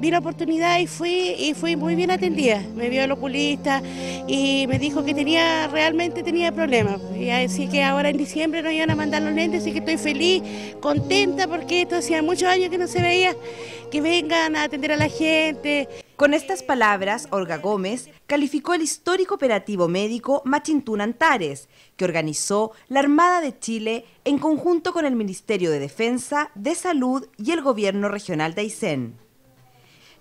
vi la oportunidad y fui y fui muy bien atendida. Me vio el oculista y me dijo que tenía realmente tenía problemas. Y así que ahora en diciembre nos iban a mandar los lentes, así que estoy feliz, contenta porque esto hacía muchos años que no se veía, que vengan a atender a la gente. Con estas palabras, Olga Gómez calificó el histórico operativo médico Machintún Antares, que organizó la Armada de Chile en conjunto con el Ministerio de Defensa, de Salud y el Gobierno Regional de Aysén.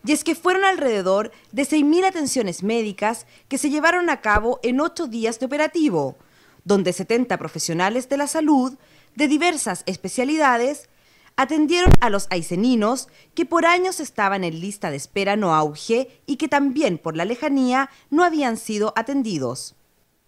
Y es que fueron alrededor de 6.000 atenciones médicas que se llevaron a cabo en ocho días de operativo, donde 70 profesionales de la salud de diversas especialidades atendieron a los aiceninos que por años estaban en lista de espera no auge y que también por la lejanía no habían sido atendidos.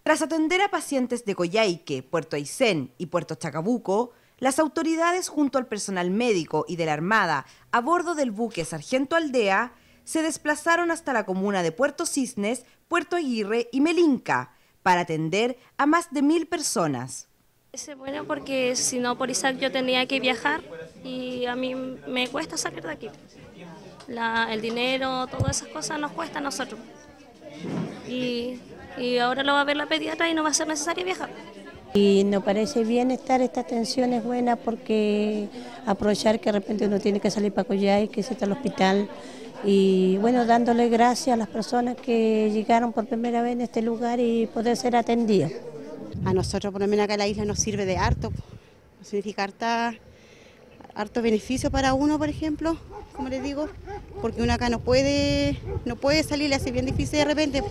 Tras atender a pacientes de Coyhaique, Puerto Aysén y Puerto Chacabuco, las autoridades junto al personal médico y de la Armada a bordo del buque Sargento Aldea se desplazaron hasta la comuna de Puerto Cisnes, Puerto Aguirre y Melinca para atender a más de mil personas. Es bueno porque si no por Isaac yo tenía que viajar y a mí me cuesta salir de aquí. el dinero, todas esas cosas nos cuesta a nosotros. Y, y ahora lo va a ver la pediatra y no va a ser necesario viajar. Y nos parece bien estar, esta atención es buena porque aprovechar que de repente uno tiene que salir para Coyay, que está al hospital, y bueno, dándole gracias a las personas que llegaron por primera vez en este lugar y poder ser atendidas. A nosotros, por lo menos acá en la isla, nos sirve de harto. Significa harta, harto beneficio para uno, por ejemplo, como les digo, porque uno acá no puede, no puede salir, le hace bien difícil de repente.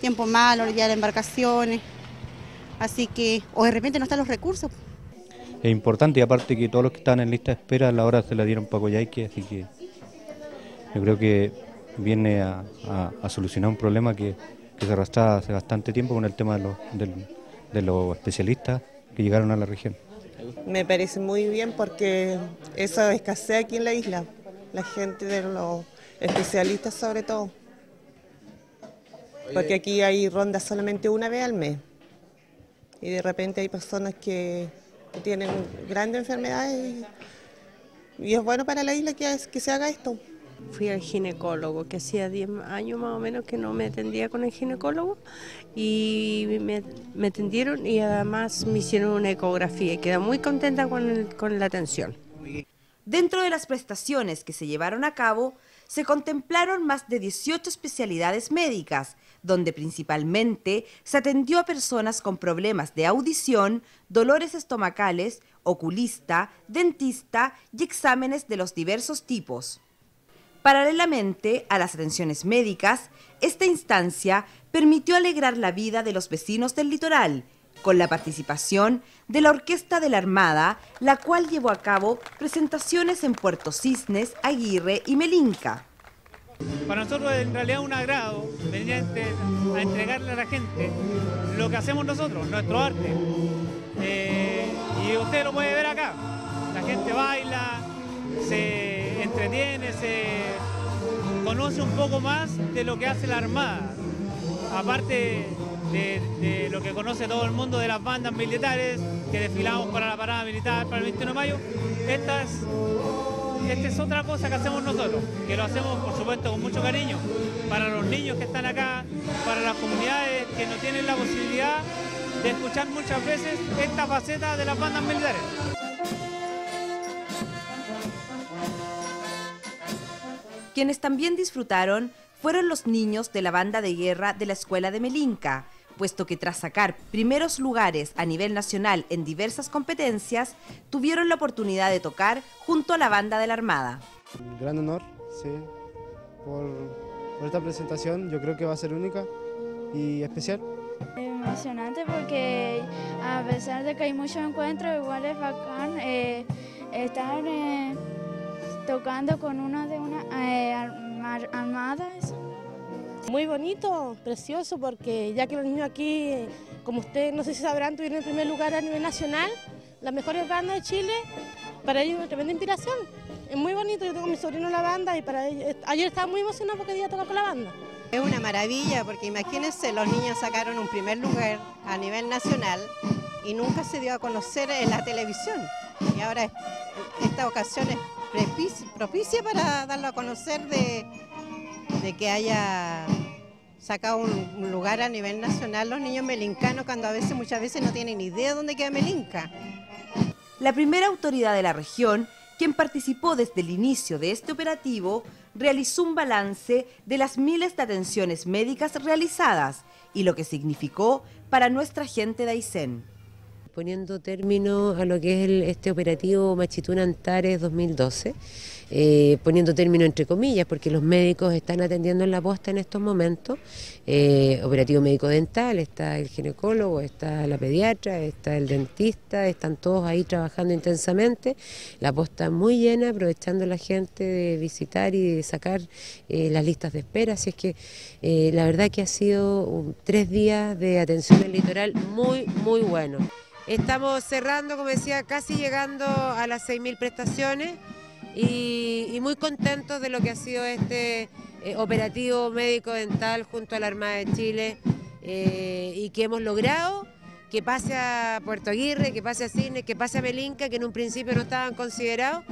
Tiempo malo, ya de embarcaciones, así que, o de repente no están los recursos. Es importante y aparte que todos los que están en lista de espera a la hora se la dieron para Coyhaique, así que yo creo que viene a, solucionar un problema que, se arrastraba hace bastante tiempo con el tema de los, de los especialistas que llegaron a la región. Me parece muy bien porque eso escasea aquí en la isla, la gente de los especialistas sobre todo. Porque aquí hay rondas solamente una vez al mes y de repente hay personas que, tienen grandes enfermedades y, es bueno para la isla que, que se haga esto. Fui al ginecólogo, que hacía 10 años más o menos que no me atendía con el ginecólogo y me, atendieron y además me hicieron una ecografía y quedé muy contenta con, con la atención. Dentro de las prestaciones que se llevaron a cabo, se contemplaron más de 18 especialidades médicas, donde principalmente se atendió a personas con problemas de audición, dolores estomacales, oculista, dentista y exámenes de los diversos tipos. Paralelamente a las atenciones médicas, esta instancia permitió alegrar la vida de los vecinos del litoral, con la participación de la Orquesta de la Armada, la cual llevó a cabo presentaciones en Puerto Cisnes, Aguirre y Melinca. Para nosotros en realidad es un agrado venir a entregarle a la gente lo que hacemos nosotros, nuestro arte. Eh, y usted lo puede ver acá. La gente baila, se entretiene, se conoce un poco más de lo que hace la Armada. Aparte de, lo que conoce todo el mundo de las bandas militares que desfilamos para la parada militar para el 21 de mayo, esta es, esta es otra cosa que hacemos nosotros, que lo hacemos por supuesto con mucho cariño para los niños que están acá, para las comunidades que no tienen la posibilidad de escuchar muchas veces esta faceta de las bandas militares. Quienes también disfrutaron fueron los niños de la banda de guerra de la escuela de Melinca, puesto que tras sacar primeros lugares a nivel nacional en diversas competencias, tuvieron la oportunidad de tocar junto a la banda de la Armada. gran honor, sí, por, esta presentación, yo creo que va a ser única y especial. Emocionante porque a pesar de que hay muchos encuentros, igual es bacán eh, estar... Eh, tocando con una de una eh, armadas. Muy bonito, precioso, porque ya que los niños aquí, como ustedes no sé si sabrán, tuvieron el primer lugar a nivel nacional, las mejores bandas de Chile, para ellos es una tremenda inspiración. Es muy bonito, yo tengo a mi sobrino en la banda y para ellos, ayer estaba muy emocionado porque quería tocar con la banda. Es una maravilla porque imagínense, los niños sacaron un primer lugar a nivel nacional y nunca se dio a conocer en la televisión. Y ahora esta ocasión es propicia para darlo a conocer de que haya sacado un, lugar a nivel nacional los niños melincanos cuando a veces, muchas veces no tienen idea de dónde queda Melinca. La primera autoridad de la región, quien participó desde el inicio de este operativo, realizó un balance de las miles de atenciones médicas realizadas y lo que significó para nuestra gente de Aysén poniendo término a lo que es este operativo Machitún Antares 2012, eh, poniendo término entre comillas, porque los médicos están atendiendo en la posta en estos momentos, eh, operativo médico dental, está el ginecólogo, está la pediatra, está el dentista, están todos ahí trabajando intensamente, la posta muy llena, aprovechando la gente de visitar y de sacar eh, las listas de espera, así es que la verdad que ha sido tres días de atención al litoral muy, muy bueno. Estamos cerrando, como decía, casi llegando a las 6.000 prestaciones y, muy contentos de lo que ha sido este eh, operativo médico dental junto a la Armada de Chile eh, y que hemos logrado que pase a Puerto Aguirre, que pase a Cine, que pase a Melinca, que en un principio no estaban considerados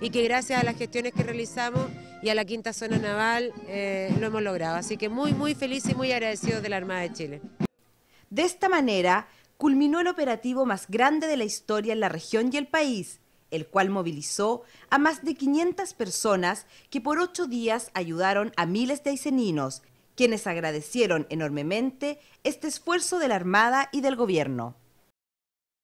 y que gracias a las gestiones que realizamos y a la quinta zona naval eh, lo hemos logrado. Así que muy, muy feliz y muy agradecidos de la Armada de Chile. De esta manera, culminó el operativo más grande de la historia en la región y el país, el cual movilizó a más de 500 personas que por ocho días ayudaron a miles de aiceninos, quienes agradecieron enormemente este esfuerzo de la Armada y del Gobierno.